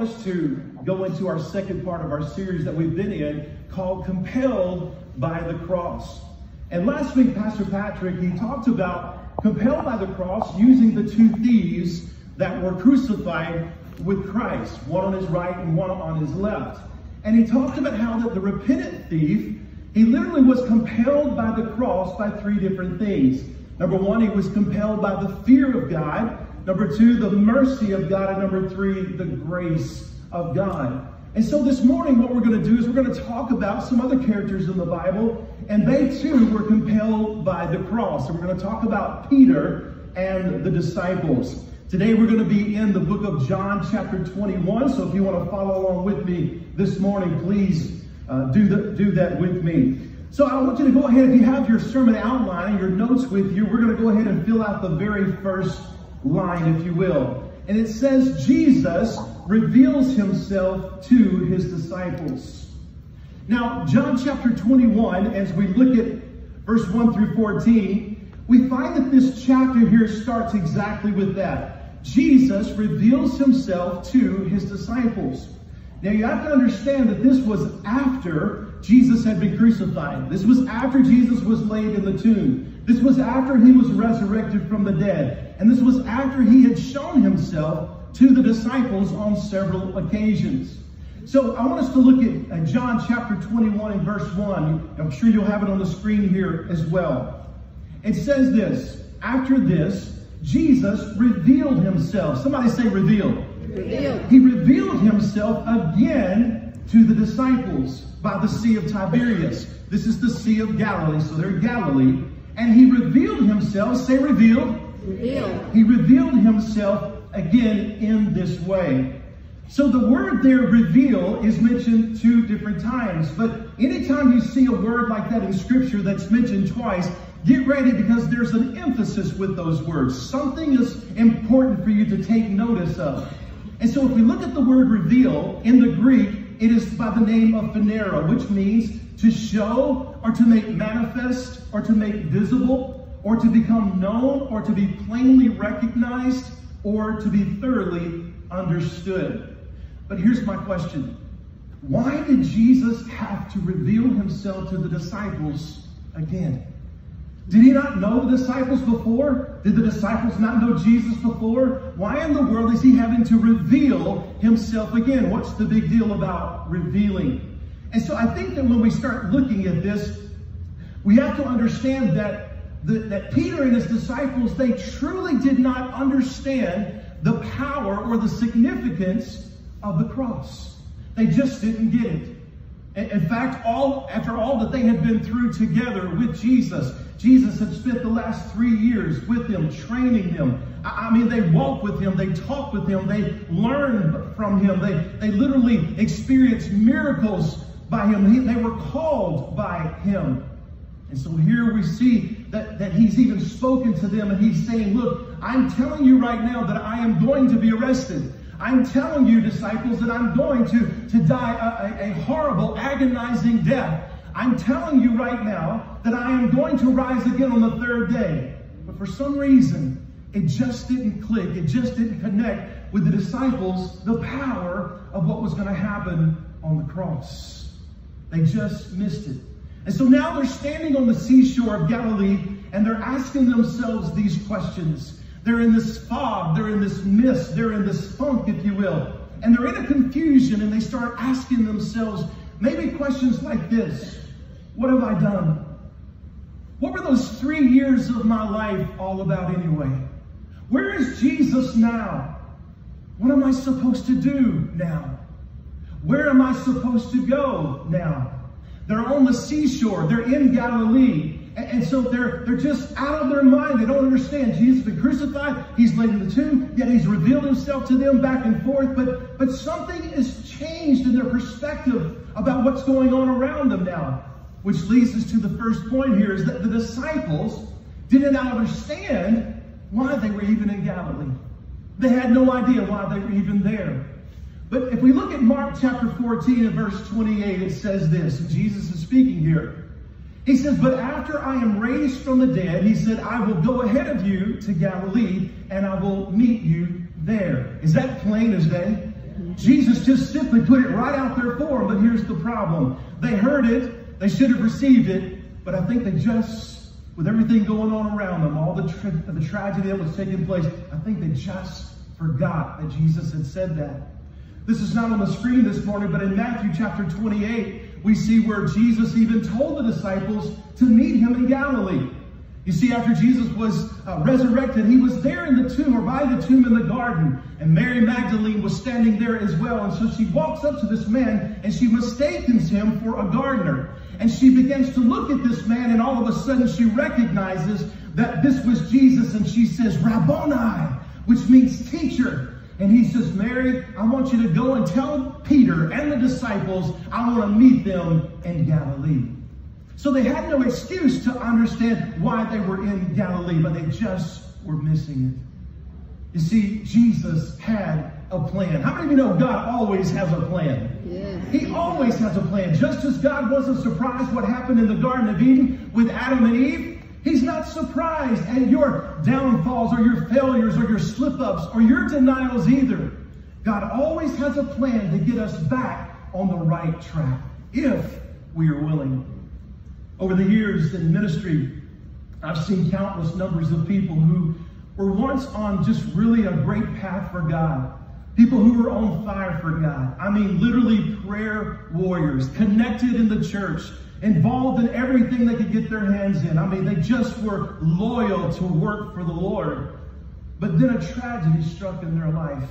us to go into our second part of our series that we've been in called Compelled by the Cross. And last week, Pastor Patrick, he talked about compelled by the cross using the two thieves that were crucified with Christ, one on his right and one on his left. And he talked about how that the repentant thief, he literally was compelled by the cross by three different things. Number one, he was compelled by the fear of God. Number two, the mercy of God. And number three, the grace of God. And so this morning, what we're going to do is we're going to talk about some other characters in the Bible, and they too were compelled by the cross. And we're going to talk about Peter and the disciples. Today we're going to be in the book of John, chapter 21. So if you want to follow along with me this morning, please uh, do, the, do that with me. So I want you to go ahead, if you have your sermon outline, your notes with you, we're going to go ahead and fill out the very first line, if you will. And it says, Jesus reveals himself to his disciples. Now, John chapter 21, as we look at verse 1 through 14, we find that this chapter here starts exactly with that. Jesus reveals himself to his disciples. Now you have to understand that this was after Jesus had been crucified. This was after Jesus was laid in the tomb. This was after he was resurrected from the dead. And this was after he had shown himself to the disciples on several occasions. So I want us to look at John chapter 21 and verse 1. I'm sure you'll have it on the screen here as well. It says this, after this, Jesus revealed himself. Somebody say revealed. Revealed. He revealed himself again to the disciples by the Sea of Tiberias. This is the Sea of Galilee, so they're Galilee. And he revealed himself, say revealed. Revealed. He revealed himself again in this way. So the word there, reveal, is mentioned two different times. But anytime you see a word like that in scripture that's mentioned twice, Get ready because there's an emphasis with those words. Something is important for you to take notice of. And so if we look at the word reveal in the Greek, it is by the name of phanero, which means to show or to make manifest or to make visible or to become known or to be plainly recognized or to be thoroughly understood. But here's my question. Why did Jesus have to reveal himself to the disciples again? Did he not know the disciples before? Did the disciples not know Jesus before? Why in the world is he having to reveal himself again? What's the big deal about revealing? And so I think that when we start looking at this, we have to understand that, the, that Peter and his disciples, they truly did not understand the power or the significance of the cross. They just didn't get it. In fact, all after all that they had been through together with Jesus, Jesus had spent the last three years with them, training them. I mean, they walked with him, they talked with him, they learned from him, they, they literally experienced miracles by him. He, they were called by him. And so here we see that, that he's even spoken to them and he's saying, Look, I'm telling you right now that I am going to be arrested. I'm telling you, disciples, that I'm going to, to die a, a, a horrible, agonizing death. I'm telling you right now that I am going to rise again on the third day. But for some reason, it just didn't click. It just didn't connect with the disciples the power of what was going to happen on the cross. They just missed it. And so now they're standing on the seashore of Galilee and they're asking themselves these questions. They're in this fog, they're in this mist, they're in this funk, if you will. And they're in a confusion and they start asking themselves maybe questions like this What have I done? What were those three years of my life all about anyway? Where is Jesus now? What am I supposed to do now? Where am I supposed to go now? They're on the seashore. They're in Galilee. And, so they're, they're just out of their mind. They don't understand. Jesus has been crucified. He's laid in the tomb. Yet he's revealed himself to them back and forth. But, but something has changed in their perspective about what's going on around them now. Which leads us to the first point here is that the disciples didn't understand why they were even in Galilee. They had no idea why they were even there. But if we look at Mark chapter 14 and verse 28, it says this, Jesus is speaking here. He says, But after I am raised from the dead, he said, I will go ahead of you to Galilee, and I will meet you there. Is that plain as day? Jesus just simply put it right out there for them. But here's the problem. They heard it. They should have received it. But I think they just, with everything going on around them, all the, tra the tragedy that was taking place, I think they just forgot that Jesus had said that. This is not on the screen this morning, but in Matthew chapter 28, we see where Jesus even told the disciples to meet him in Galilee. You see, after Jesus was uh, resurrected, he was there in the tomb or by the tomb in the garden. And Mary Magdalene was standing there as well. And so she walks up to this man and she mistakes him for a gardener. And she begins to look at this man and all of a sudden she recognizes that this was Jesus and she says, Rabboni, which means teacher. And he says, Mary, I want you to go and tell Peter and the disciples I want to meet them in Galilee. So they had no excuse to understand why they were in Galilee, but they just were missing it. You see, Jesus had a plan. How many of you know God always has a plan? Yeah. He always has a plan. Just as God wasn't surprised what happened in the Garden of Eden with Adam and Eve, He's not surprised at your downfalls or your failures or your slip-ups or your denials either. God always has a plan to get us back on the right track if we are willing. Over the years in ministry, I've seen countless numbers of people who were once on just really a great path for God. People who were on fire for God. I mean, literally prayer warriors, connected in the church, involved in everything they could get their hands in. I mean, they just were loyal to work for the Lord. But then a tragedy struck in their life.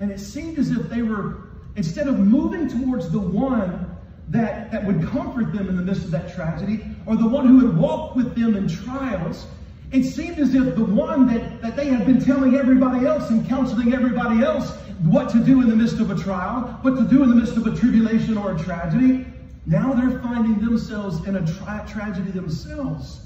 And it seemed as if they were, instead of moving towards the one that, that would comfort them in the midst of that tragedy, or the one who would walk with them in trials, it seemed as if the one that, that they had been telling everybody else and counseling everybody else what to do in the midst of a trial, what to do in the midst of a tribulation or a tragedy, now they're finding themselves in a tra tragedy themselves.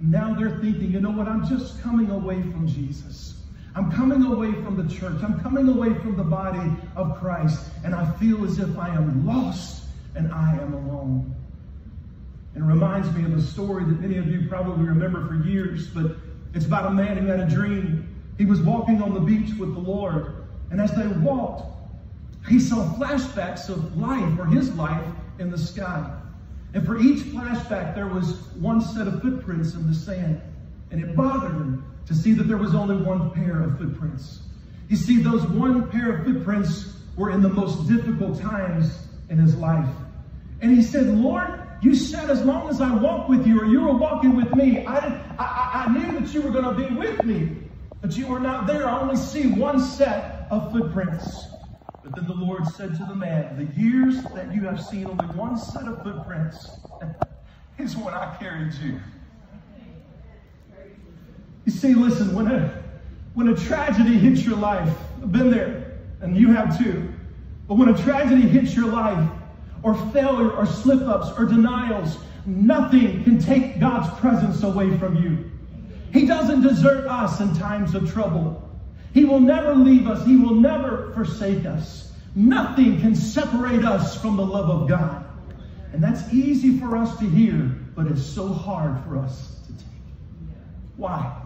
Now they're thinking, you know what, I'm just coming away from Jesus. I'm coming away from the church. I'm coming away from the body of Christ. And I feel as if I am lost and I am alone. And it reminds me of a story that many of you probably remember for years, but it's about a man who had a dream. He was walking on the beach with the Lord. And as they walked, he saw flashbacks of life or his life in the sky. And for each flashback, there was one set of footprints in the sand. And it bothered him to see that there was only one pair of footprints. You see, those one pair of footprints were in the most difficult times in his life. And he said, Lord, you said as long as I walk with you or you were walking with me, I, I, I knew that you were going to be with me. But you were not there. I only see one set of footprints. But then the Lord said to the man, The years that you have seen only one set of footprints is when I carried you. You see, listen, when a, when a tragedy hits your life, I've been there, and you have too, but when a tragedy hits your life, or failure, or slip ups, or denials, nothing can take God's presence away from you. He doesn't desert us in times of trouble. He will never leave us. He will never forsake us. Nothing can separate us from the love of God. And that's easy for us to hear, but it's so hard for us to take. Why?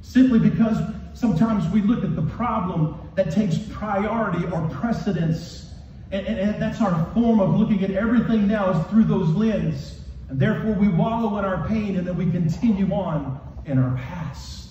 Simply because sometimes we look at the problem that takes priority or precedence. And, and, and that's our form of looking at everything now is through those lenses. And therefore we wallow in our pain and then we continue on in our past.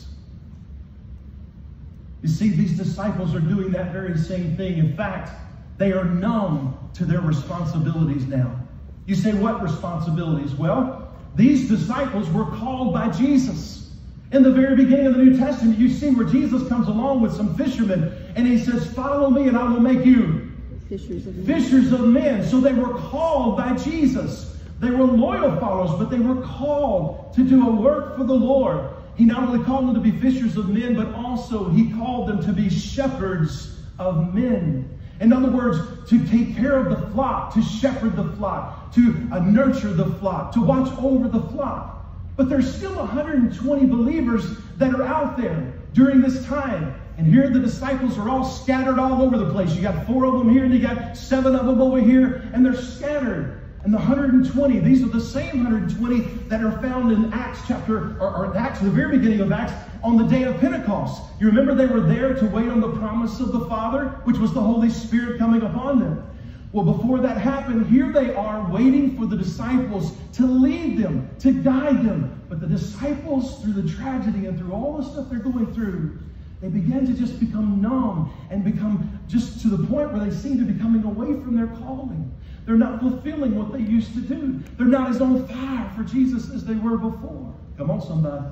You see, these disciples are doing that very same thing. In fact, they are numb to their responsibilities now. You say, what responsibilities? Well, these disciples were called by Jesus. In the very beginning of the New Testament, you see where Jesus comes along with some fishermen and he says, Follow me and I will make you fishers of men. Fishers of men. So they were called by Jesus. They were loyal followers, but they were called to do a work for the Lord. He not only called them to be fishers of men, but also he called them to be shepherds of men. In other words, to take care of the flock, to shepherd the flock, to uh, nurture the flock, to watch over the flock. But there's still 120 believers that are out there during this time. And here the disciples are all scattered all over the place. You got four of them here, and you got seven of them over here, and they're scattered. And the 120, these are the same 120 that are found in Acts chapter, or, or Acts, the very beginning of Acts, on the day of Pentecost. You remember they were there to wait on the promise of the Father, which was the Holy Spirit coming upon them. Well, before that happened, here they are waiting for the disciples to lead them, to guide them. But the disciples, through the tragedy and through all the stuff they're going through, they begin to just become numb and become just to the point where they seem to be coming away from their calling. They're not fulfilling what they used to do. They're not as on fire for Jesus as they were before. Come on, somebody.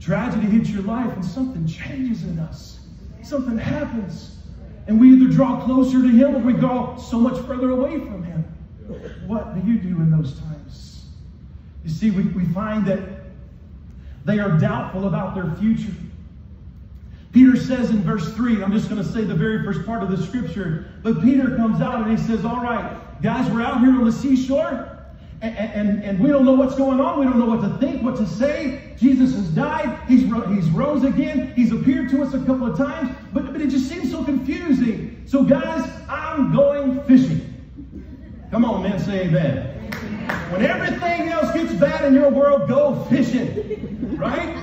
Tragedy hits your life and something changes in us. Something happens. And we either draw closer to Him or we go so much further away from Him. What do you do in those times? You see, we, we find that they are doubtful about their future. Peter says in verse 3, I'm just going to say the very first part of the scripture, but Peter comes out and he says, All right, guys, we're out here on the seashore. And, and, and, we don't know what's going on. We don't know what to think, what to say. Jesus has died. He's, he's rose again. He's appeared to us a couple of times. But, but it just seems so confusing. So, guys, I'm going fishing. Come on, man, say amen. When everything else gets bad in your world, go fishing. Right?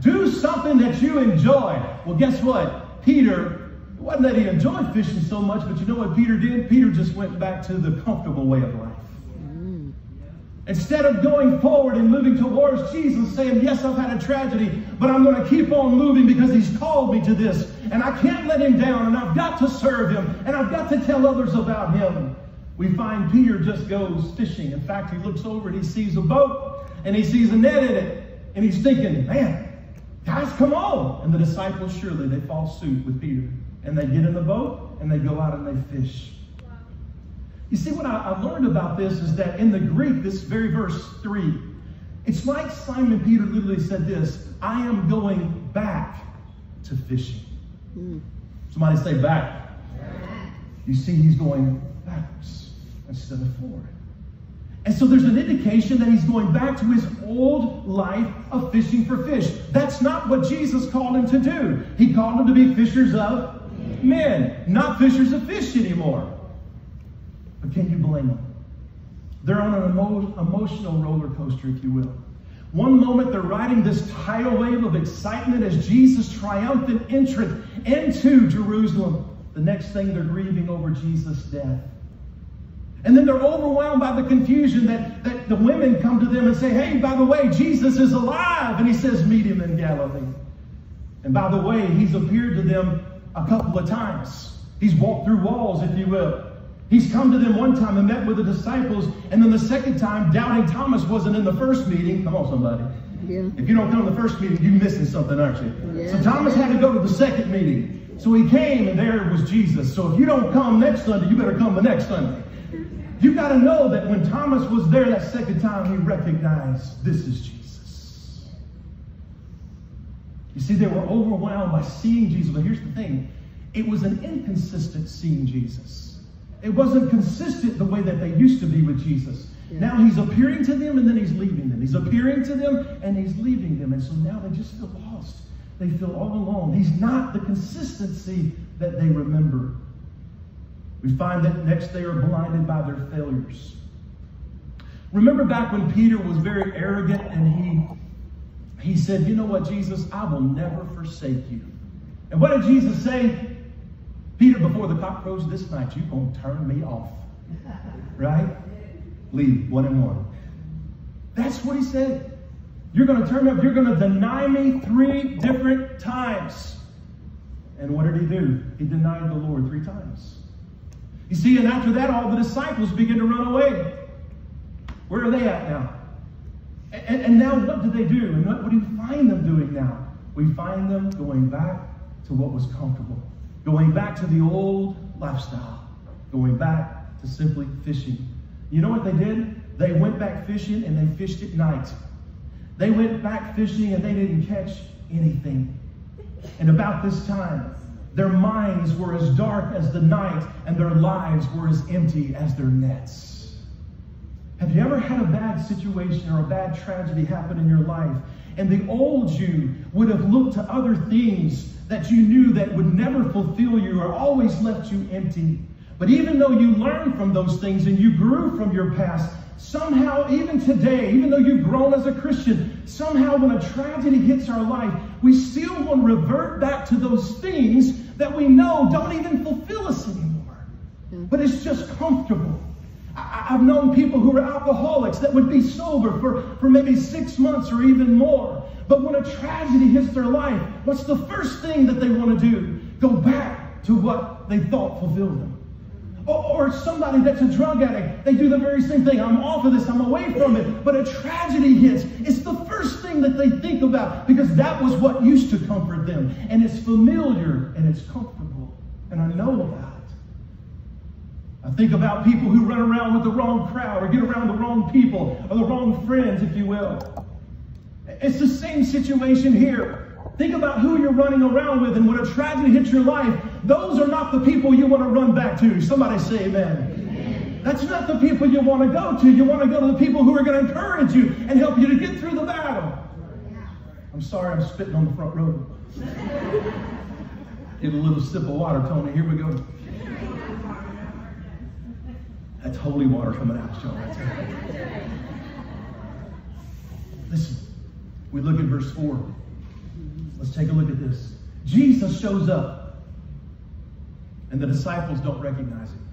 Do something that you enjoy. Well, guess what? Peter, wasn't that he enjoyed fishing so much, but you know what Peter did? Peter just went back to the comfortable way of life. Instead of going forward and moving towards Jesus, saying, Yes, I've had a tragedy, but I'm going to keep on moving because He's called me to this. And I can't let Him down, and I've got to serve Him, and I've got to tell others about Him. We find Peter just goes fishing. In fact, he looks over and he sees a boat, and he sees a net in it, and he's thinking, Man, Guys, come on. And the disciples, surely, they fall suit with Peter. And they get in the boat and they go out and they fish. You see, what I, I learned about this is that in the Greek, this very verse 3, it's like Simon Peter literally said this I am going back to fishing. Mm. Somebody say back. You see, he's going backwards instead of forward. And so there's an indication that he's going back to his old life of fishing for fish. That's not what Jesus called him to do. He called him to be fishers of men, not fishers of fish anymore. But can you blame them? They're on an emo- emotional roller coaster, if you will. One moment they're riding this tidal wave of excitement as Jesus' triumphant entrance into Jerusalem. The next thing they're grieving over Jesus' death. And then they're overwhelmed by the confusion that, that the women come to them and say, Hey, by the way, Jesus is alive. And he says, Meet him in Galilee. And by the way, he's appeared to them a couple of times. He's walked through walls, if you will. He's come to them one time and met with the disciples, and then the second time, doubting Thomas wasn't in the first meeting. Come on, somebody. Yeah. If you don't come to the first meeting, you're missing something, aren't you? Yeah. So Thomas had to go to the second meeting. So he came, and there was Jesus. So if you don't come next Sunday, you better come the next Sunday. You got to know that when Thomas was there that second time, he recognized this is Jesus. You see, they were overwhelmed by seeing Jesus. But here's the thing it was an inconsistent seeing Jesus. It wasn't consistent the way that they used to be with Jesus. Yeah. Now he's appearing to them and then he's leaving them. He's appearing to them and he's leaving them. And so now they just feel lost. They feel all alone. He's not the consistency that they remember. We find that next they are blinded by their failures. Remember back when Peter was very arrogant and he, he said, You know what, Jesus, I will never forsake you. And what did Jesus say? Peter, before the cock crows this night, you're going to turn me off. Right? Leave one and one. That's what he said. You're going to turn me up. You're going to deny me three different times. And what did he do? He denied the Lord three times. You see, and after that, all the disciples begin to run away. Where are they at now? And, and now what do they do? And what, what do you find them doing now? We find them going back to what was comfortable, going back to the old lifestyle, going back to simply fishing. You know what they did? They went back fishing and they fished at night. They went back fishing and they didn't catch anything. And about this time, their minds were as dark as the night, and their lives were as empty as their nets. Have you ever had a bad situation or a bad tragedy happen in your life? And the old you would have looked to other things that you knew that would never fulfill you or always left you empty. But even though you learned from those things and you grew from your past, somehow, even today, even though you've grown as a Christian, somehow when a tragedy hits our life, we still want to revert back to those things that we know don't even fulfill us anymore. Hmm. But it's just comfortable. I've known people who were alcoholics that would be sober for, for maybe six months or even more. But when a tragedy hits their life, what's the first thing that they want to do? Go back to what they thought fulfilled them. Or, or somebody that's a drug addict, they do the very same thing. I'm off of this, I'm away from it. But a tragedy hits. It's the first thing that they think about because that was what used to comfort them. And it's familiar and it's comfortable. And I know that. I think about people who run around with the wrong crowd or get around the wrong people or the wrong friends, if you will. It's the same situation here. Think about who you're running around with, and when a tragedy hits your life, those are not the people you want to run back to. Somebody say amen. amen. That's not the people you want to go to. You want to go to the people who are going to encourage you and help you to get through the battle. I'm sorry I'm spitting on the front row. Get a little sip of water, Tony. Here we go. That's holy water coming out, Joe. Listen, we look at verse 4. Let's take a look at this. Jesus shows up, and the disciples don't recognize him.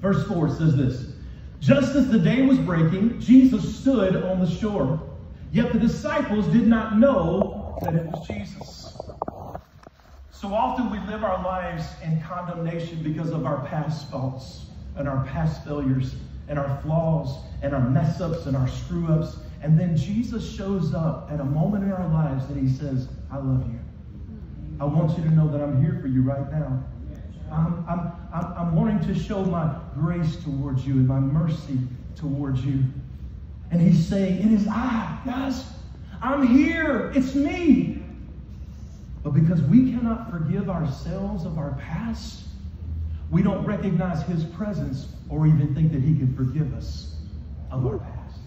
Verse 4 says this Just as the day was breaking, Jesus stood on the shore. Yet the disciples did not know that it was Jesus. So often we live our lives in condemnation because of our past faults and our past failures and our flaws and our mess ups and our screw ups. And then Jesus shows up at a moment in our lives and he says, I love you. I want you to know that I'm here for you right now. I'm, I'm, I'm, I'm wanting to show my grace towards you and my mercy towards you. And he's saying, It is I, guys. I'm here. It's me. But because we cannot forgive ourselves of our past, we don't recognize his presence or even think that he can forgive us of our past.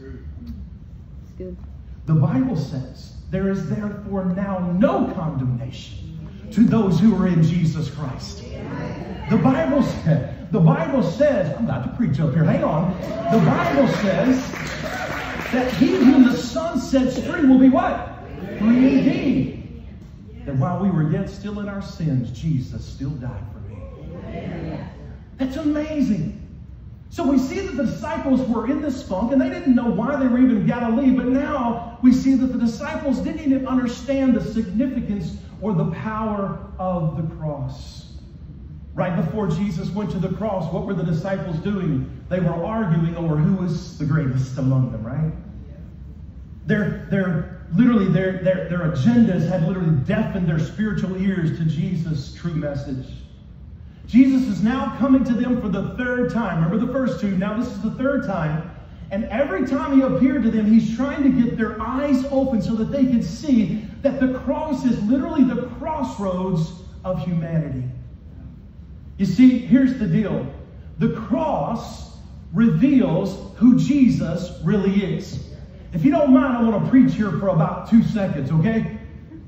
It's good. The Bible says, There is therefore now no condemnation to those who are in Jesus Christ. The Bible says, the Bible says, I'm about to preach up here, hang on. The Bible says that he whom the Son sets free will be what? Free indeed. That while we were yet still in our sins, Jesus still died for me. That's amazing. So we see that the disciples were in this funk and they didn't know why they were even in Galilee, but now we see that the disciples didn't even understand the significance or the power of the cross. Right before Jesus went to the cross, what were the disciples doing? They were arguing over who was the greatest among them, right? Their, their literally their, their, their agendas had literally deafened their spiritual ears to Jesus' true message. Jesus is now coming to them for the third time. Remember the first two, now this is the third time. And every time he appeared to them, he's trying to get their eyes open so that they can see that the cross is literally the crossroads of humanity. You see, here's the deal the cross reveals who Jesus really is. If you don't mind, I want to preach here for about two seconds, okay?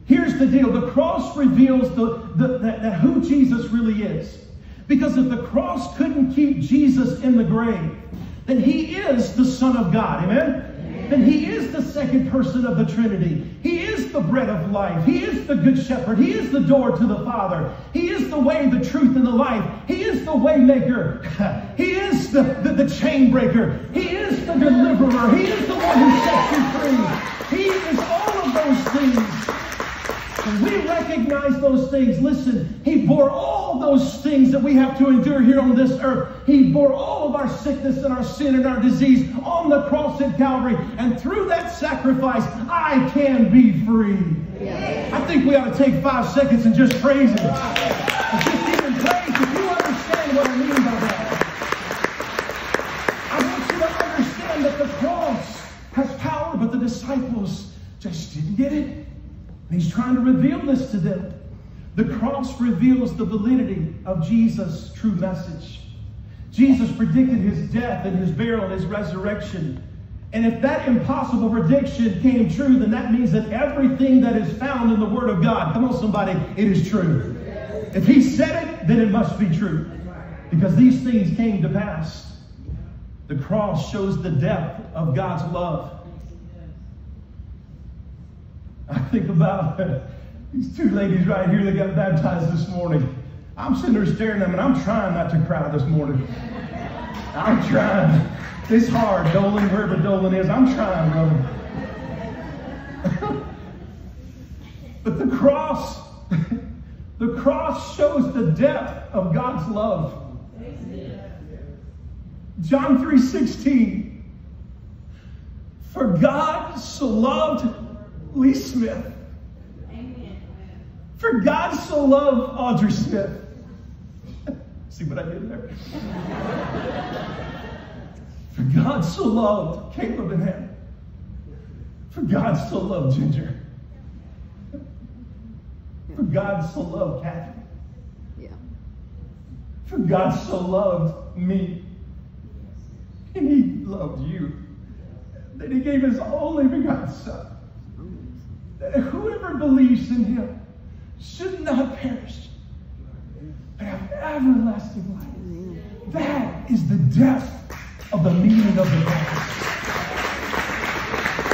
Here's the deal the cross reveals the, the, that, that who Jesus really is. Because if the cross couldn't keep Jesus in the grave, then he is the Son of God. Amen? Then he is the second person of the Trinity. He is the bread of life. He is the good shepherd. He is the door to the Father. He is the way, the truth, and the life. He is the waymaker. He is the, the, the chain breaker. He is the deliverer. He is the one who sets you free. He is all of those things. We recognize those things. Listen, He bore all those things that we have to endure here on this earth. He bore all of our sickness and our sin and our disease on the cross at Calvary. And through that sacrifice, I can be free. Yes. I think we ought to take five seconds and just praise Him. And just even praise if you understand what I mean by that. I want you to understand that the cross has power, but the disciples just didn't get it. And he's trying to reveal this to them. The cross reveals the validity of Jesus' true message. Jesus predicted his death and his burial and his resurrection. And if that impossible prediction came true, then that means that everything that is found in the Word of God, come on, somebody, it is true. If he said it, then it must be true. Because these things came to pass. The cross shows the depth of God's love. I think about these two ladies right here that got baptized this morning. I'm sitting there staring at them and I'm trying not to cry this morning. I'm trying. It's hard, Dolan, wherever Dolan is. I'm trying, brother. but the cross, the cross shows the depth of God's love. John 3:16. For God so loved Lee Smith. Amen. For God so loved Audrey Smith. See what I did there? For God so loved Caleb and Hannah. For God so loved Ginger. For God so loved Kathy. Yeah. For God so loved me. And he loved you. That he gave his only begotten son. Whoever believes in him should not perish, but have everlasting life. That is the depth of the meaning of the cross.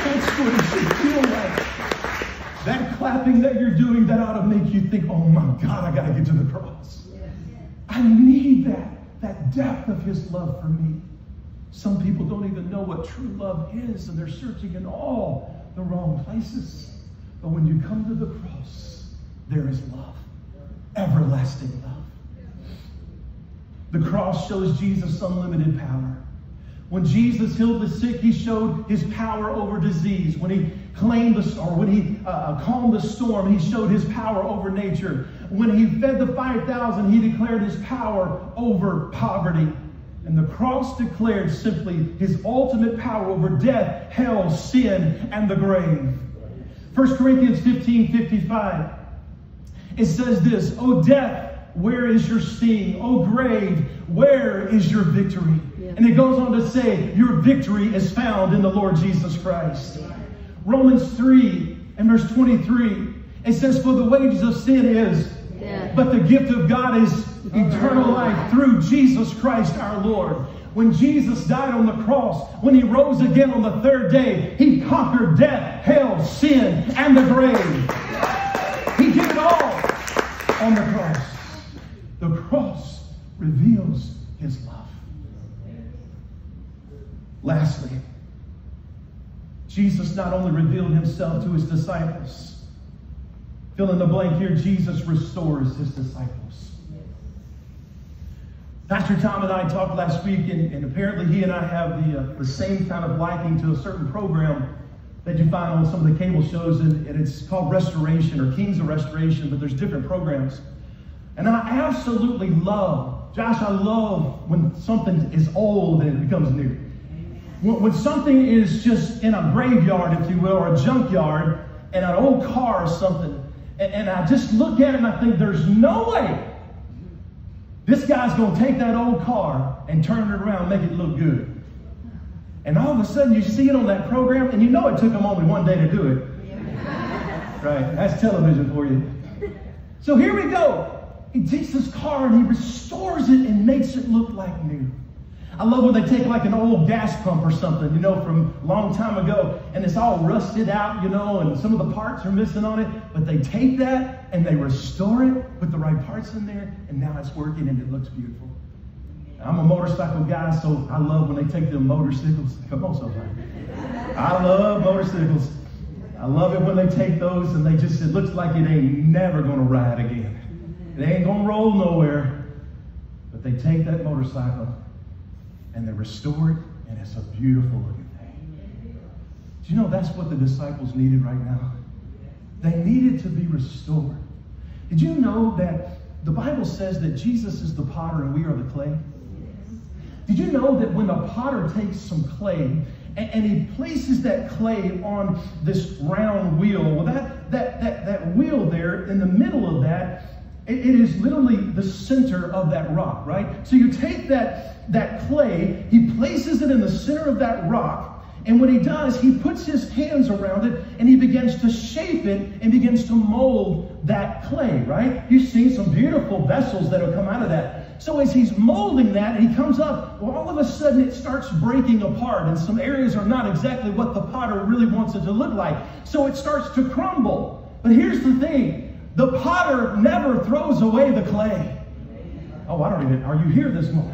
That's what it should feel like. That clapping that you're doing, that ought to make you think, oh my God, I got to get to the cross. I need that, that depth of his love for me. Some people don't even know what true love is, and they're searching in all the wrong places. But when you come to the cross, there is love, everlasting love. The cross shows Jesus unlimited power. When Jesus healed the sick, he showed his power over disease. When he claimed the or when he uh, uh calmed the storm, he showed his power over nature. When he fed the 5,000, he declared his power over poverty. And the cross declared simply his ultimate power over death, hell, sin, and the grave. 1 Corinthians 15 55. It says this, O death, where is your sting? O grave, where is your victory? Yeah. And it goes on to say, Your victory is found in the Lord Jesus Christ. Yeah. Romans 3 and verse 23, it says, For the wages of sin is, but the gift of God is eternal life through Jesus Christ our Lord. When Jesus died on the cross, when he rose again on the third day, he conquered death, hell, sin, and the grave. He did it all on the cross. The cross reveals his love. Lastly, Jesus not only revealed himself to his disciples, fill in the blank here, Jesus restores his disciples. Pastor Tom and I talked last week, and, and apparently he and I have the, uh, the same kind of liking to a certain program that you find on some of the cable shows, and, and it's called Restoration or Kings of Restoration, but there's different programs. And I absolutely love, Josh, I love when something is old and it becomes new. When, when something is just in a graveyard, if you will, or a junkyard, and an old car or something, and, and I just look at it and I think there's no way this guy's going to take that old car and turn it around make it look good. And all of a sudden you see it on that program, and you know it took them only one day to do it. Right, that's television for you. So here we go. He takes this car and he restores it and makes it look like new. I love when they take like an old gas pump or something, you know, from a long time ago, and it's all rusted out, you know, and some of the parts are missing on it, but they take that and they restore it, put the right parts in there, and now it's working and it looks beautiful. I'm a motorcycle guy, so I love when they take the motorcycles. Come on, somebody. I love motorcycles. I love it when they take those and they just, it looks like it ain't never going to ride again. It ain't going to roll nowhere. But they take that motorcycle and they restore it, and it's a beautiful looking thing. Do you know that's what the disciples needed right now? They needed to be restored. Did you know that the Bible says that Jesus is the potter and we are the clay? Did you know that when a potter takes some clay and, and, he places that clay on this round wheel, well, that, that, that, that wheel there in the middle of that, it, is literally the center of that rock, right? So you take that, that clay, he places it in the center of that rock, and what he does, he puts his hands around it and he begins to shape it and begins to mold that clay, right? You've seen some beautiful vessels that have come out of that. So as he's molding that and he comes up, well, all of a sudden it starts breaking apart, and some areas are not exactly what the potter really wants it to look like. So it starts to crumble. But here's the thing the potter never throws away the clay. Oh, I don't even, are you here this morning?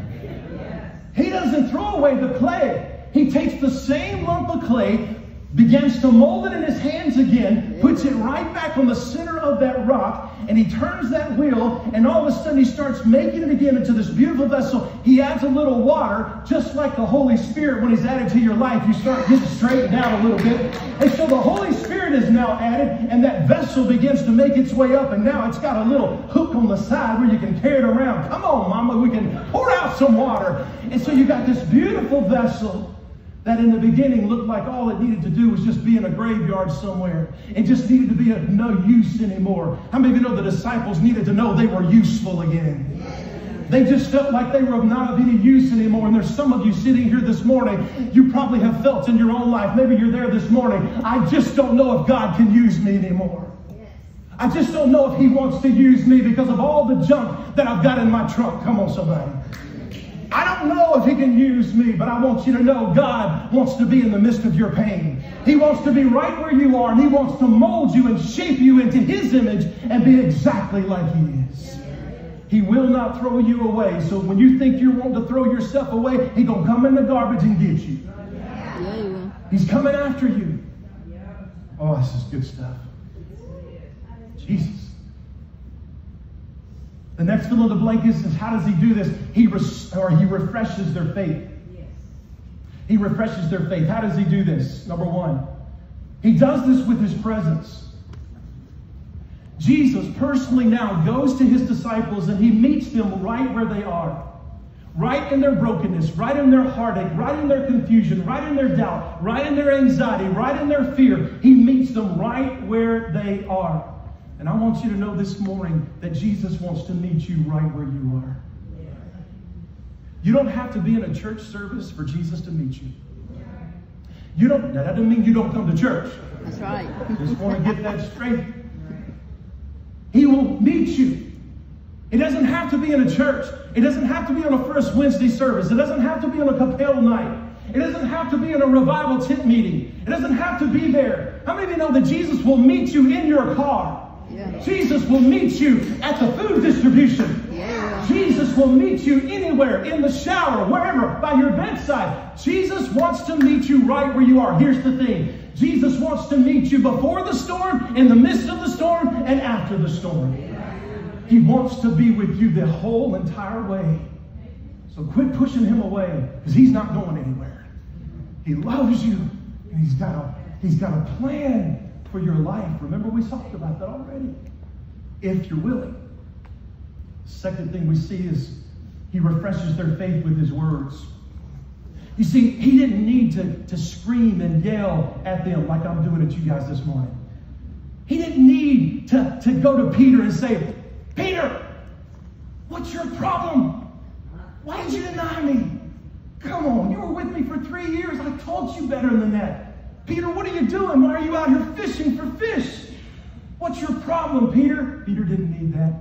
He doesn't throw away the clay. He takes the same lump of clay, begins to mold it in his hands again, puts it right back on the center of that rock, and he turns that wheel, and all of a sudden he starts making it again into this beautiful vessel. He adds a little water, just like the Holy Spirit, when he's added to your life, you start getting straightened out a little bit. And so the Holy Spirit is now added, and that vessel begins to make its way up, and now it's got a little hook on the side where you can carry it around. Come on, Mama, we can pour out some water. And so you got this beautiful vessel that in the beginning looked like all it needed to do was just be in a graveyard somewhere. It just needed to be of no use anymore. How many of you know the disciples needed to know they were useful again? They just felt like they were not of any use anymore. And there's some of you sitting here this morning, you probably have felt in your own life, maybe you're there this morning, I just don't know if God can use me anymore. I just don't know if He wants to use me because of all the junk that I've got in my trunk. Come on, somebody. I don't know if he can use me, but I want you to know God wants to be in the midst of your pain. He wants to be right where you are, and he wants to mold you and shape you into his image and be exactly like he is. He will not throw you away. So when you think you're wanting to throw yourself away, he's going to come in the garbage and get you. He's coming after you. Oh, this is good stuff. Jesus. The next fill in the blank is, is how does he do this? He res- or he refreshes their faith. Yes. He refreshes their faith. How does he do this? Number one, he does this with his presence. Jesus personally now goes to his disciples and he meets them right where they are. Right in their brokenness, right in their heartache, right in their confusion, right in their doubt, right in their anxiety, right in their fear. He meets them right where they are. And I want you to know this morning that Jesus wants to meet you right where you are. You don't have to be in a church service for Jesus to meet you. You don't, that doesn't mean you don't come to church. That's right. Just want to get that straight. He will meet you. It doesn't have to be in a church. It doesn't have to be on a first Wednesday service. It doesn't have to be on a Capel night. It doesn't have to be in a revival tent meeting. It doesn't have to be there. How many of you know that Jesus will meet you in your car? Jesus will meet you at the food distribution. Yeah. Jesus will meet you anywhere, in the shower, wherever, by your bedside. Jesus wants to meet you right where you are. Here's the thing Jesus wants to meet you before the storm, in the midst of the storm, and after the storm. He wants to be with you the whole entire way. So quit pushing him away because he's not going anywhere. He loves you and he's got a, he's got a plan for your life. Remember, we talked about that already. If you're willing. Second thing we see is he refreshes their faith with his words. You see, he didn't need to, to scream and yell at them like I'm doing at you guys this morning. He didn't need to, to go to Peter and say, Peter, what's your problem? Why did you deny me? Come on, you were with me for three years. I taught you better than that. Peter, what are you doing? Why are you out here fishing for fish? What's your problem, Peter? Peter didn't need that.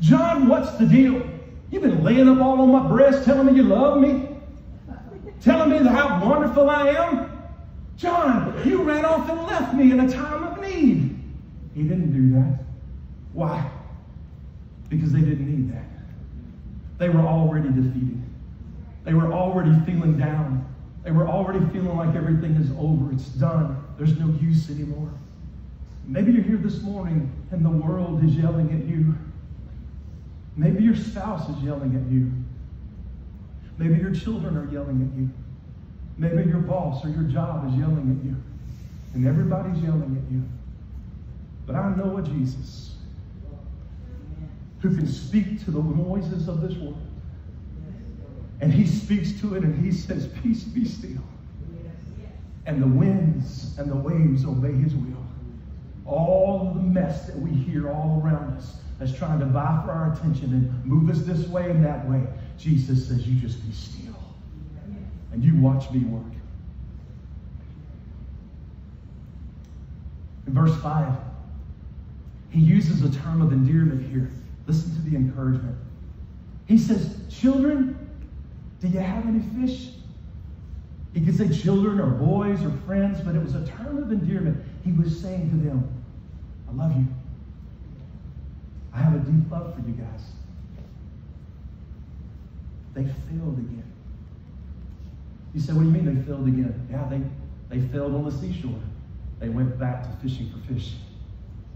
John, what's the deal? You've been laying up all on my breast telling me you love me, telling me how wonderful I am. John, you ran off and left me in a time of need. He didn't do that. Why? Because they didn't need that. They were already defeated. They were already feeling down. They were already feeling like everything is over. It's done. There's no use anymore. Maybe you're here this morning and the world is yelling at you. Maybe your spouse is yelling at you. Maybe your children are yelling at you. Maybe your boss or your job is yelling at you. And everybody's yelling at you. But I know a Jesus who can speak to the noises of this world and he speaks to it and he says, Peace be still. And the winds and the waves obey his will. All the mess that we hear all around us that's trying to vie for our attention and move us this way and that way, Jesus says, You just be still. And you watch me work. In verse 5, he uses a term of endearment here. Listen to the encouragement. He says, Children, do you have any fish? He could say children or boys or friends, but it was a term of endearment. He was saying to them, I love you. I have a deep love for you guys. They failed again. You say, what do you mean they failed again? Yeah, they, they failed on the seashore. They went back to fishing for fish.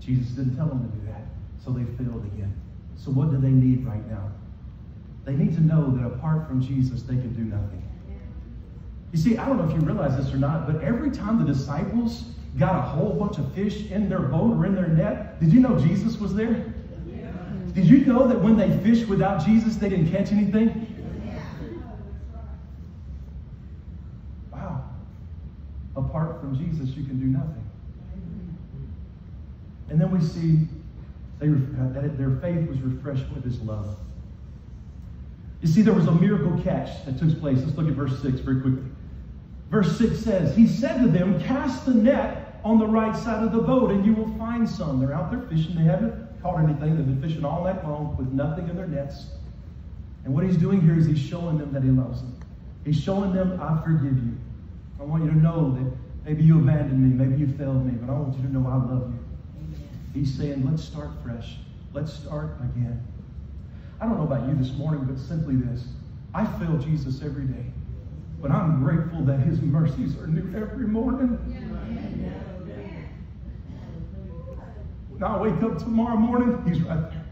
Jesus didn't tell them to do that, so they failed again. So what do they need right now? They need to know that apart from Jesus, they can do nothing. You see, I don't know if you realize this or not, but every time the disciples got a whole bunch of fish in their boat or in their net, did you know Jesus was there? Did you know that when they fished without Jesus, they didn't catch anything? Wow. Apart from Jesus, you can do nothing. And then we see they, that their faith was refreshed with his love. You see, there was a miracle catch that took place. Let's look at verse 6 very quickly. Verse 6 says, He said to them, Cast the net on the right side of the boat, and you will find some. They're out there fishing. They haven't caught anything. They've been fishing all night long with nothing in their nets. And what he's doing here is he's showing them that he loves them. He's showing them, I forgive you. I want you to know that maybe you abandoned me, maybe you failed me, but I want you to know I love you. He's saying, let's start fresh. Let's start again. I don't know about you this morning, but simply this. I fail Jesus every day. But I'm grateful that his mercies are new every morning. When I wake up tomorrow morning, he's right there.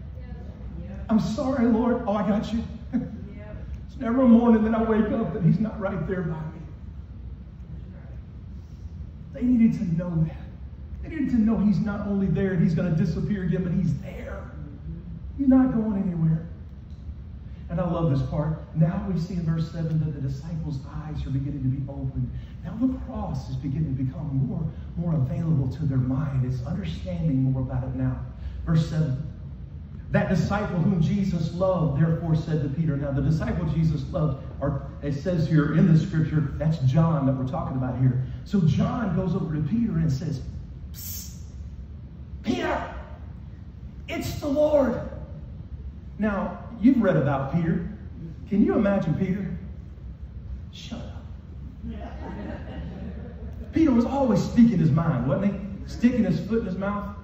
I'm sorry, Lord. Oh, I got you. it's never a morning that I wake up that he's not right there by me. They needed to know that. They needed to know he's not only there and he's going to disappear again, but he's there. He's not going anywhere. And I love this part. Now we see in verse 7 that the disciples' eyes are beginning to be opened. Now the cross is beginning to become more, more available to their mind. It's understanding more about it now. Verse 7. That disciple whom Jesus loved, therefore said to Peter. Now, the disciple Jesus loved, or it says here in the scripture, that's John that we're talking about here. So John goes over to Peter and says, Peter, it's the Lord. Now, you've read about Peter. Can you imagine Peter? Shut up. Peter was always speaking his mind, wasn't he? Sticking his foot in his mouth.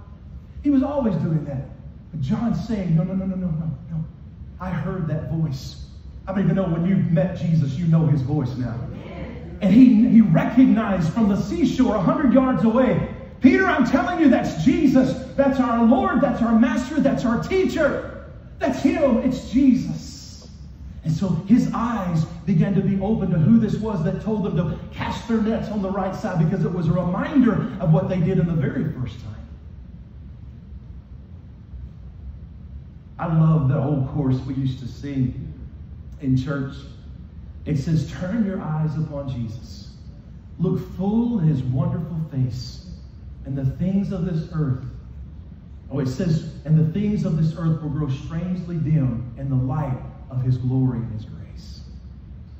He was always doing that. But John's saying, no, no, no, no, no, no, no. I heard that voice. I don't even know when you've met Jesus, you know his voice now. And he, he recognized from the seashore, 100 yards away, Peter, I'm telling you, that's Jesus. That's our Lord. That's our Master. That's our teacher. That's Him. It's Jesus. And so his eyes began to be open to who this was that told them to cast their nets on the right side because it was a reminder of what they did in the very first time. I love the old chorus we used to sing in church. It says, Turn your eyes upon Jesus. Look full in his wonderful face and the things of this earth. Oh, it says, and the things of this earth will grow strangely dim in the light of his glory and his grace.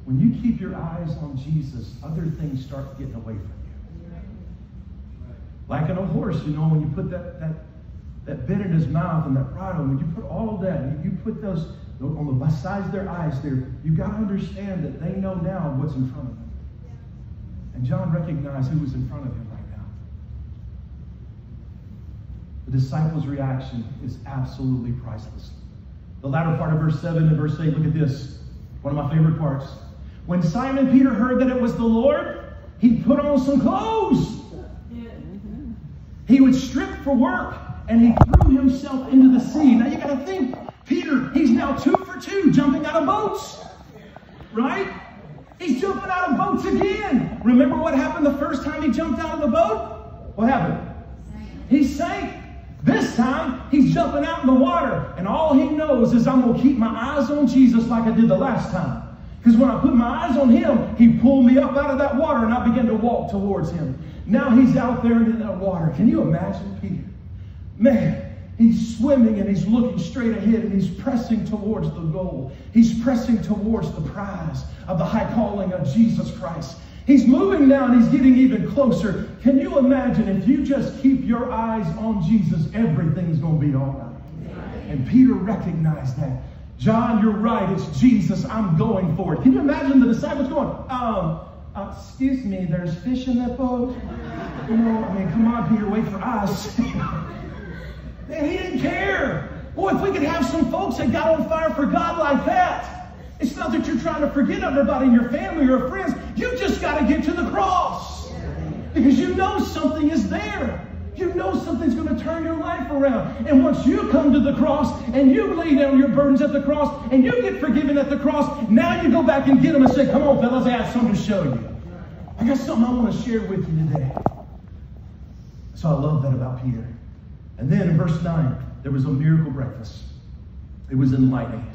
When you keep your eyes on Jesus, other things start getting away from you. Like in a horse, you know, when you put that, that, that bit in his mouth and that bridle, when you put all of that, you, put those on the sides of their eyes there, you got to understand that they know now what's in front of them. And John recognized who was in front of him The disciples' reaction is absolutely priceless. The latter part of verse 7 and verse 8, look at this. One of my favorite parts. When Simon Peter heard that it was the Lord, he put on some clothes. He would strip for work and he threw himself into the sea. Now you got to think, Peter, he's now two for two jumping out of boats. Right? He's jumping out of boats again. Remember what happened the first time he jumped out of the boat? What happened? He sank. This time, he's jumping out in the water, and all he knows is I'm going to keep my eyes on Jesus like I did the last time. Because when I put my eyes on him, he pulled me up out of that water, and I began to walk towards him. Now he's out there in that water. Can you imagine Peter? Man, he's swimming and he's looking straight ahead and he's pressing towards the goal. He's pressing towards the prize of the high calling of Jesus Christ. He's moving now he's getting even closer. Can you imagine if you just keep your eyes on Jesus, everything's going to be all right? And Peter recognized that. John, you're right. It's Jesus. I'm going for it. Can you imagine the disciples going, um, uh, excuse me, there's fish in that boat? You know, I mean, come on, Peter, wait for us. Man, he didn't care. Boy, if we could have some folks that got on fire for God like that, it's not that you're trying to forget everybody in your family or friends. You just got to get to the cross because you know something is there. You know something's going to turn your life around. And once you come to the cross and you lay down your burdens at the cross and you get forgiven at the cross, now you go back and get them and say, Come on, fellas, I have something to show you. I got something I want to share with you today. So I love that about Peter. And then in verse 9, there was a miracle breakfast. It was enlightening.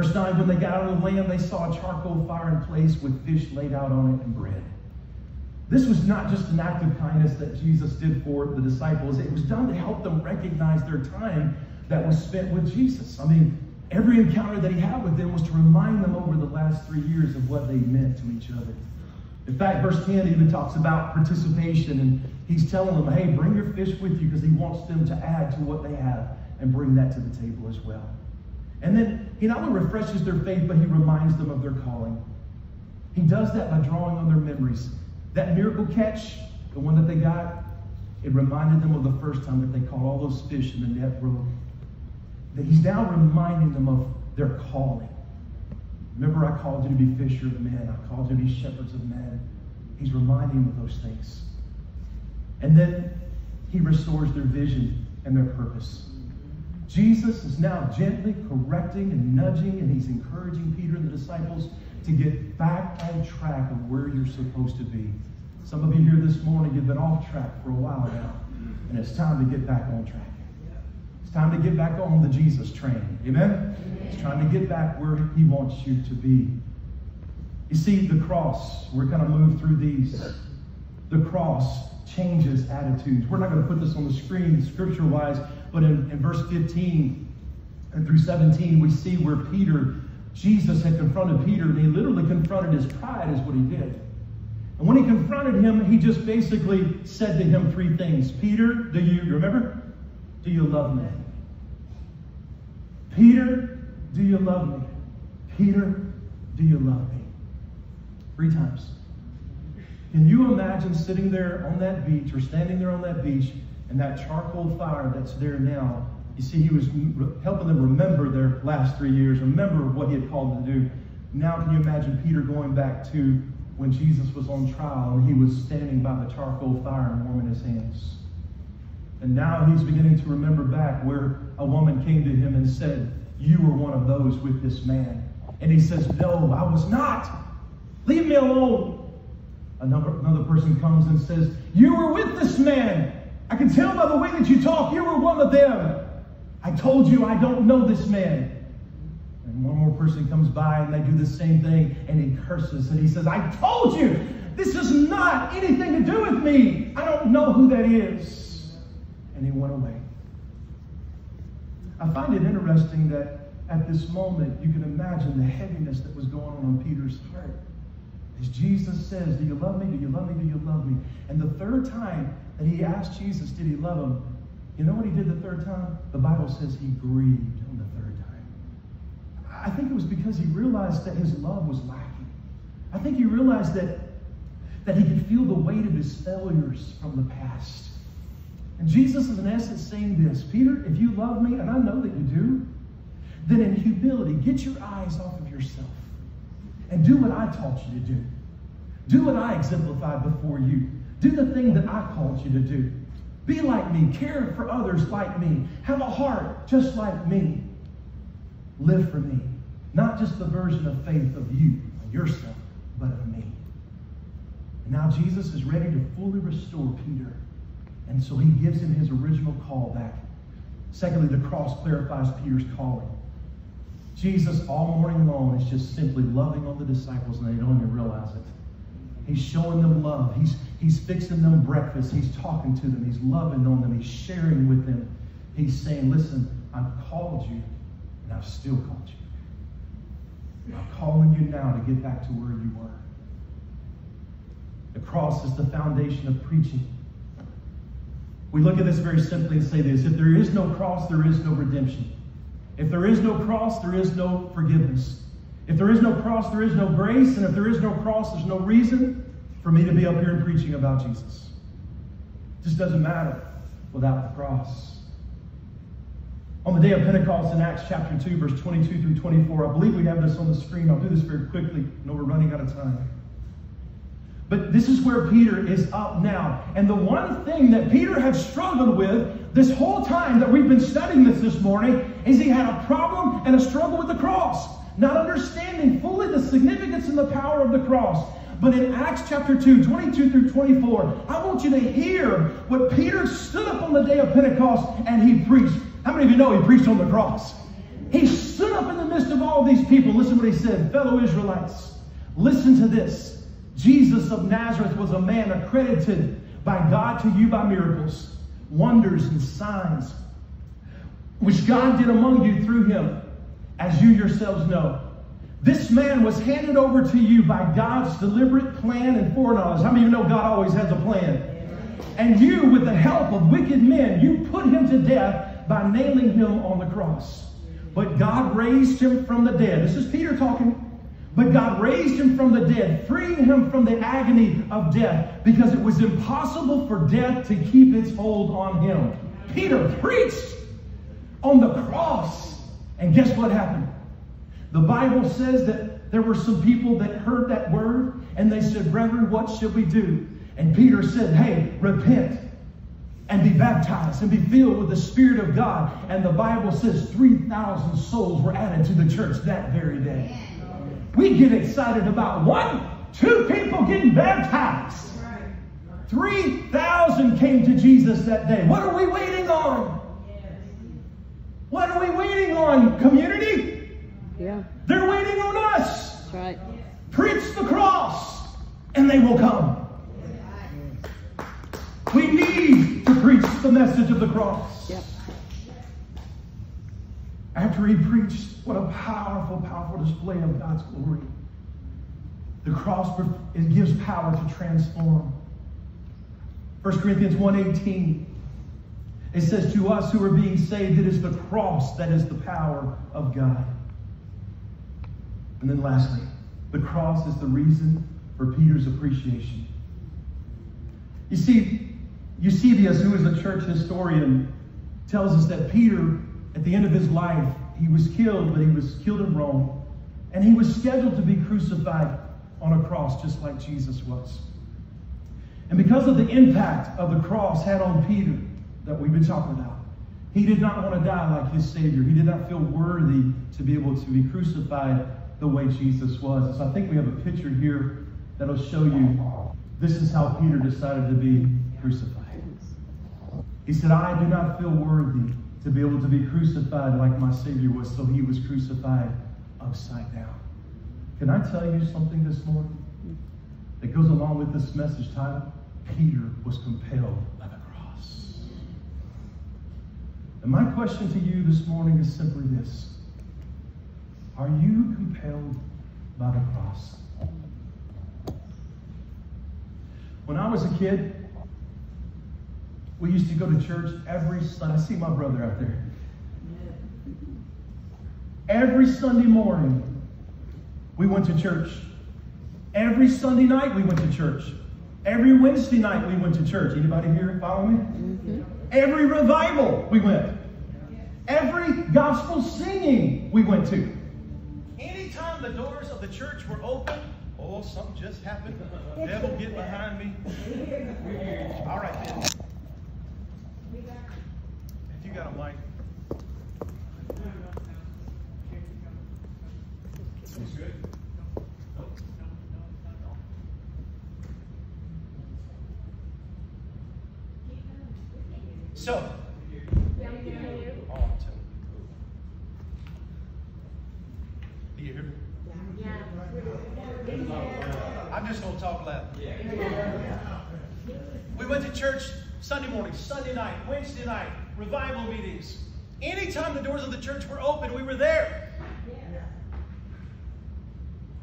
Verse 9, when they got out of the land, they saw a charcoal fire in place with fish laid out on it and bread. This was not just an act of kindness that Jesus did for the disciples. It was done to help them recognize their time that was spent with Jesus. I mean, every encounter that he had with them was to remind them over the last three years of what they meant to each other. In fact, verse 10 even talks about participation, and he's telling them, hey, bring your fish with you because he wants them to add to what they have and bring that to the table as well. And then he not only refreshes their faith, but he reminds them of their calling. He does that by drawing on their memories. That miracle catch, the one that they got, it reminded them of the first time that they caught all those fish in the net broke. That he's now reminding them of their calling. Remember, I called you to be fisher of men. I called you to be shepherds of men. He's reminding them of those things. And then he restores their vision and their purpose. Jesus is now gently correcting and nudging, and he's encouraging Peter and the disciples to get back on track of where you're supposed to be. Some of you here this morning, you've been off track for a while now, and it's time to get back on track. It's time to get back on the Jesus train. Amen? It's trying to get back where he wants you to be. You see, the cross, we're going to move through these. The cross changes attitudes. We're not going to put this on the screen scripture wise, but in, in verse 15 and through 17, we see where Peter, Jesus had confronted Peter, and he literally confronted his pride, is what he did. And when he confronted him, he just basically said to him three things Peter, do you remember? Do you love me? Peter, do you love me? Peter, do you love me? Three times. Can you imagine sitting there on that beach or standing there on that beach and that charcoal fire that's there now? You see, he was helping them remember their last three years, remember what he had called them to do. Now, can you imagine Peter going back to when Jesus was on trial and he was standing by the charcoal fire and warming his hands? And now he's beginning to remember back where a woman came to him and said, You were one of those with this man. And he says, No, I was not. Leave me alone. Another, another person comes and says, You were with this man. I can tell by the way that you talk, you were one of them. I told you I don't know this man. And one more person comes by and they do the same thing and he curses and he says, I told you this is not anything to do with me. I don't know who that is. And he went away. I find it interesting that at this moment you can imagine the heaviness that was going on in Peter's heart. As Jesus says, Do you love me? Do you love me? Do you love me? And the third time that he asked Jesus, Did he love him? You know what he did the third time? The Bible says he grieved on the third time. I think it was because he realized that his love was lacking. I think he realized that, that he could feel the weight of his failures from the past. And Jesus is in essence saying this Peter, if you love me, and I know that you do, then in humility, get your eyes off of yourself and do what I taught you to do. Do what I exemplified before you. Do the thing that I called you to do. Be like me. Care for others like me. Have a heart just like me. Live for me. Not just the version of faith of you, of yourself, but of me. And now Jesus is ready to fully restore Peter. And so he gives him his original call back. Secondly, the cross clarifies Peter's calling. Jesus, all morning long, is just simply loving on the disciples, and they don't even realize it. He's showing them love. He's, he's fixing them breakfast. He's talking to them. He's loving on them. He's sharing with them. He's saying, Listen, I've called you, and I've still called you. I'm calling you now to get back to where you were. The cross is the foundation of preaching. We look at this very simply and say this if there is no cross, there is no redemption. If there is no cross, there is no forgiveness. If there is no cross, there is no grace. And if there is no cross, there's no reason for me to be up here and preaching about Jesus. It just doesn't matter without the cross. On the day of Pentecost in Acts chapter 2, verse 22 through 24, I believe we have this on the screen. I'll do this very quickly. Know we're running out of time. But this is where Peter is up now. And the one thing that Peter had struggled with this whole time that we've been studying this this morning is he had a problem and a struggle with the cross, not understanding fully the significance and the power of the cross. But in Acts chapter 2, 22 through 24, I want you to hear what Peter stood up on the day of Pentecost and he preached. How many of you know he preached on the cross? He stood up in the midst of all these people. Listen what he said, fellow Israelites. Listen to this. Jesus of Nazareth was a man accredited by God to you by miracles, wonders, and signs, which God did among you through him, as you yourselves know. This man was handed over to you by God's deliberate plan and foreknowledge. How many of you know God always has a plan? And you, with the help of wicked men, you put him to death by nailing him on the cross. But God raised him from the dead. This is Peter talking. But God raised him from the dead, freeing him from the agony of death, because it was impossible for death to keep its hold on him. Peter preached on the cross. And guess what happened? The Bible says that there were some people that heard that word and they said, Brethren, what should we do? And Peter said, Hey, repent and be baptized and be filled with the Spirit of God. And the Bible says 3,000 souls were added to the church that very day. We get excited about one, two people getting baptized. 3,000 came to Jesus that day. What are we waiting on? What are we waiting on, community? Yeah. They're waiting on us. That's right. Preach the cross, and they will come. We need to preach the message of the cross. Yep. After he preached, what a powerful, powerful display of God's glory. The cross it gives power to transform. 1 Corinthians 1:18. It says, To us who are being saved, it is the cross that is the power of God. And then lastly, the cross is the reason for Peter's appreciation. You see, Eusebius, who is a church historian, tells us that Peter at the end of his life, he was killed, but he was killed in Rome. And he was scheduled to be crucified on a cross, just like Jesus was. And because of the impact of the cross had on Peter that we've been talking about, he did not want to die like his Savior. He did not feel worthy to be able to be crucified the way Jesus was. So I think we have a picture here that'll show you this is how Peter decided to be crucified. He said, I do not feel worthy to be able to be crucified like my Savior was, so he was crucified upside down. Can I tell you something this morning that goes along with this message title? Peter was compelled by the cross. And my question to you this morning is simply this Are you compelled by the cross? When I was a kid, we used to go to church every Sunday. I see my brother out there. Every Sunday morning, we went to church. Every Sunday night, we went to church. Every Wednesday night, we went to church. Anybody here follow me? Mm-hmm. Every revival, we went. Every gospel singing, we went to. Anytime the doors of the church were open, oh, something just happened. Devil, get behind me. All right, then. If you got a mic. So, oh, Do you hear me? I'm just going to talk loud. We went to church Sunday morning, Sunday night, Wednesday night, revival meetings. Anytime the doors of the church were open, we were there.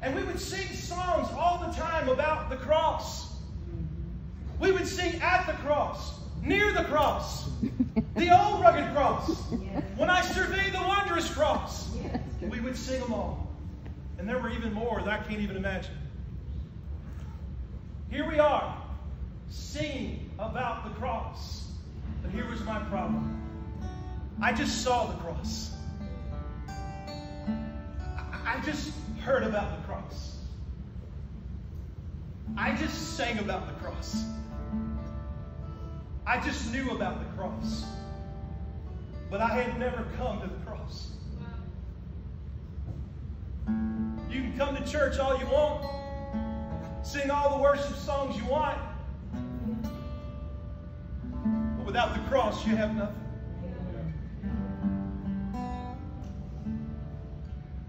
And we would sing songs all the time about the cross. We would sing at the cross, near the cross. the old rugged cross. When I survey the wondrous cross, we would sing them all. And there were even more that I can't even imagine. Here we are, singing about the cross. But here was my problem. I just saw the cross. I just heard about the cross. I just sang about the cross. I just knew about the cross. But I had never come to the cross. You can come to church all you want, sing all the worship songs you want, but without the cross, you have nothing.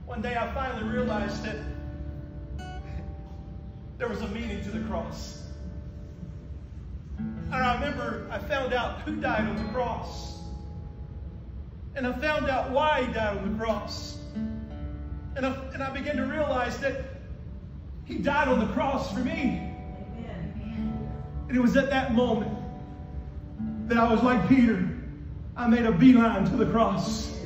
One day I finally realized that there was a meaning to the cross. And I remember I found out who died on the cross. And I found out why he died on the cross. And I, and I began to realize that he died on the cross for me. And it was at that moment that I was like Peter. I made a beeline to the cross.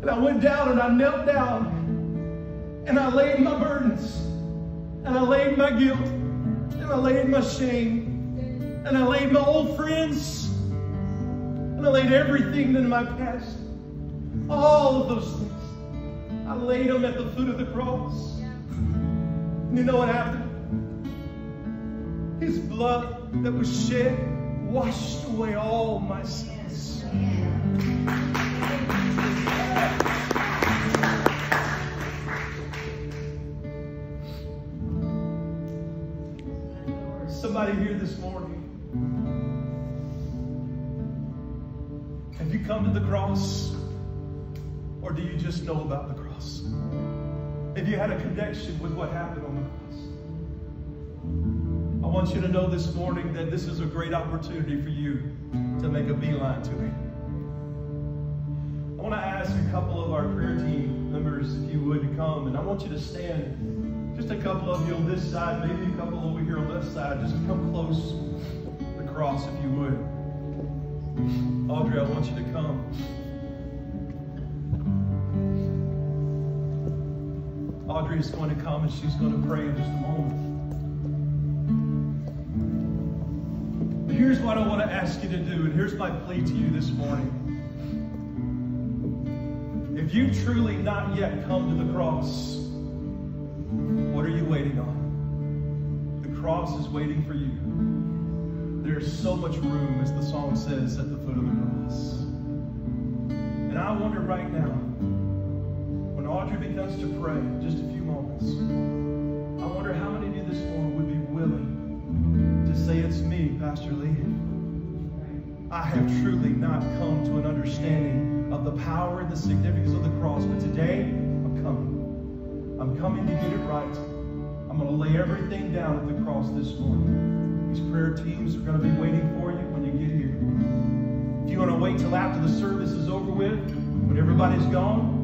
And I went down and I knelt down and I laid my burdens and I laid my guilt and I laid my shame and I laid my old friends, and I laid everything in my past, all of those things. I laid them at the foot of the cross. You know what happened? His blood that was shed washed away all my sins. Somebody here this morning Have you come to the cross? Or do you just know about the cross? Have you had a connection with what happened on the cross? I want you to know this morning that this is a great opportunity for you to make a beeline to it. I want to ask a couple of our prayer team members, if you would, come. And I want you to stand, just a couple of you on this side, maybe a couple over here on this side. Just come close the cross, if you would. Audrey, I want you to come. Audrey is going to come and she's going to pray in just a moment. But here's what I want to ask you to do, and here's my plea to you this morning. If you truly not yet come to the cross, what are you waiting on? The cross is waiting for you. There's so much room, as the song says, at the foot of the cross. And I wonder right now, Audrey begins to pray in just a few moments, I wonder how many of you this morning would be willing to say, It's me, Pastor Lee. I have truly not come to an understanding of the power and the significance of the cross, but today I'm coming. I'm coming to get it right. I'm going to lay everything down at the cross this morning. These prayer teams are going to be waiting for you when you get here. If you want to wait till after the service is over with, when everybody's gone,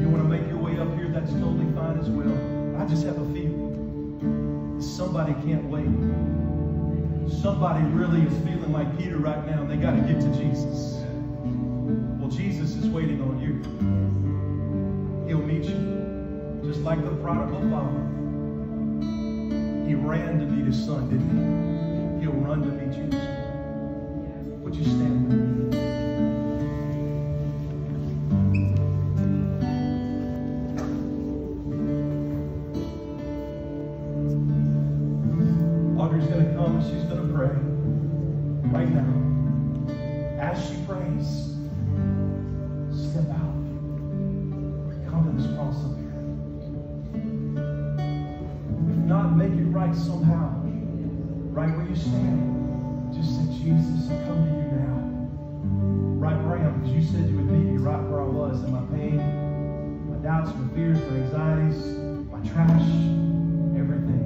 you want to make your way up here, that's totally fine as well. I just have a feeling somebody can't wait. Somebody really is feeling like Peter right now, and they got to get to Jesus. Well, Jesus is waiting on you. He'll meet you, just like the prodigal father. He ran to meet his son, didn't he? he'll run to meet you. Would you stand with me? Right where you stand. Just say, Jesus, I come to you now. Right where I am, because you said you would meet me right where I was in my pain, my doubts, my fears, my anxieties, my trash, everything.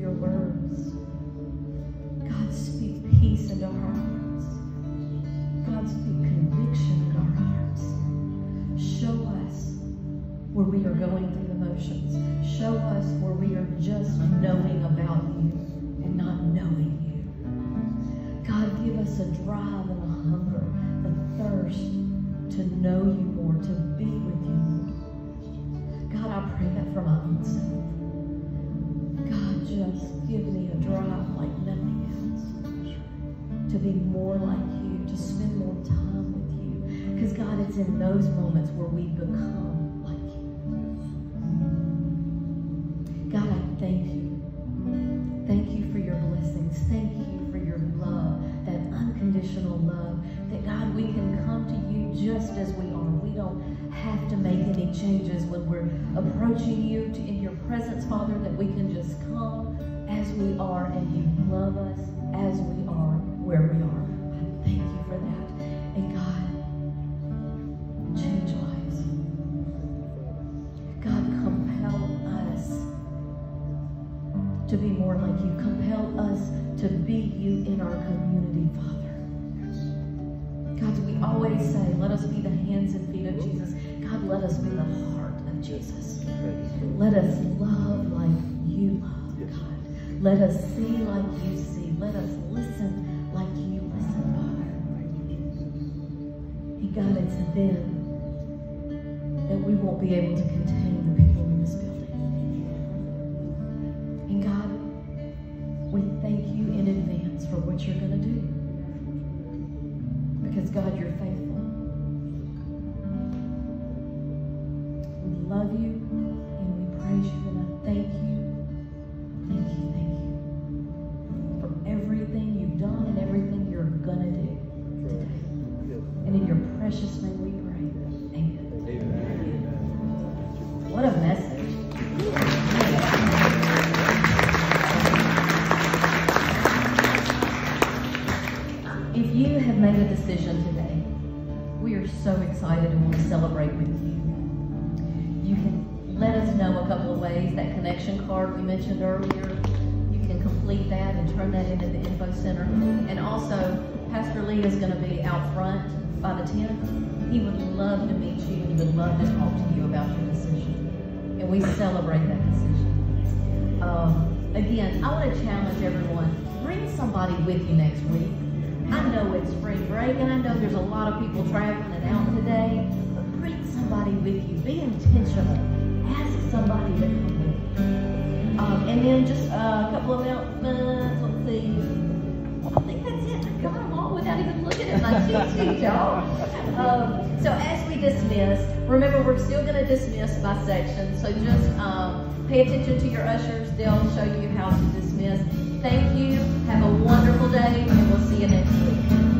Your words. God, speak peace into our hearts. God, speak conviction in our hearts. Show us where we are going through the motions. Show us where we are just knowing about you and not knowing you. God, give us a drive and a hunger, a thirst to know you more, to be with you more. God, I pray that for my own self. More like you, to spend more time with you. Because, God, it's in those moments where we become like you. God, I thank you. Thank you for your blessings. Thank you for your love, that unconditional love. That, God, we can come to you just as we are. We don't have to make any changes when we're approaching you to, in your presence, Father, that we can just come as we are and you love us as we are where we are. I thank you for that. And God, change lives. God, compel us to be more like you. Compel us to be you in our community, Father. God, we always say, let us be the hands and feet of Jesus. God, let us be the heart of Jesus. Let us love like you love, God. Let us see like you see. Let us listen God, it's then that we won't be able to contain mentioned earlier, you can complete that and turn that into the info center. And also, Pastor Lee is going to be out front by the tent. He would love to meet you he would love to talk to you about your decision. And we celebrate that decision. Um, again, I want to challenge everyone. Bring somebody with you next week. I know it's spring break and I know there's a lot of people traveling and out today, but bring somebody with you. Be intentional. Ask somebody to come and then just uh, a couple of announcements. Let's see. I think that's it. I got them all without even looking at my cheat sheet, y'all. Um, so as we dismiss, remember we're still going to dismiss by section. So just um, pay attention to your ushers. They'll show you how to dismiss. Thank you. Have a wonderful day, and we'll see you next week.